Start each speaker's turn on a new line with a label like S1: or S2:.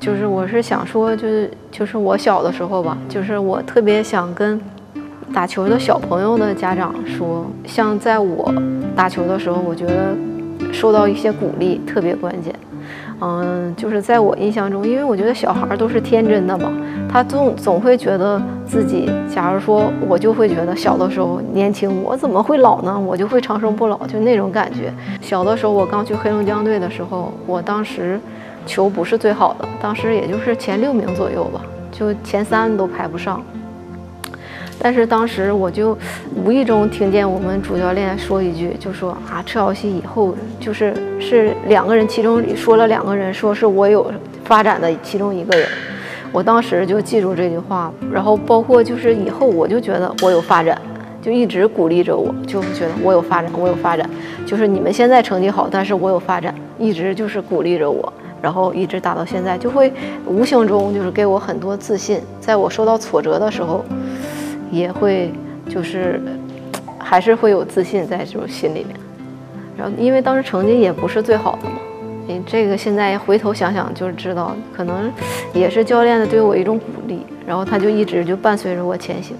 S1: 就是我是想说，就是就是我小的时候吧，就是我特别想跟打球的小朋友的家长说，像在我打球的时候，我觉得受到一些鼓励特别关键。嗯，就是在我印象中，因为我觉得小孩都是天真的嘛，他总总会觉得自己，假如说我就会觉得小的时候年轻，我怎么会老呢？我就会长生不老，就那种感觉。小的时候我刚去黑龙江队的时候，我当时球不是最好的，当时也就是前六名左右吧，就前三都排不上。但是当时我就无意中听见我们主教练说一句，就说啊，车小西以后就是是两个人，其中说了两个人，说是我有发展的其中一个人。我当时就记住这句话，然后包括就是以后我就觉得我有发展，就一直鼓励着我，就觉得我有发展，我有发展。就是你们现在成绩好，但是我有发展，一直就是鼓励着我，然后一直打到现在，就会无形中就是给我很多自信。在我受到挫折的时候。也会就是还是会有自信在这种心里面，然后因为当时成绩也不是最好的嘛，你这个现在回头想想就知道，可能也是教练的对我一种鼓励，然后他就一直就伴随着我前行。